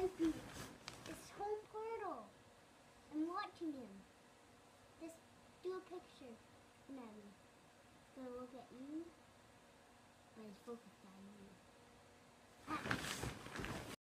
might be. It's home portal. I'm watching him. Just do a picture, Maddie. Gonna look at you. But he's focused on you.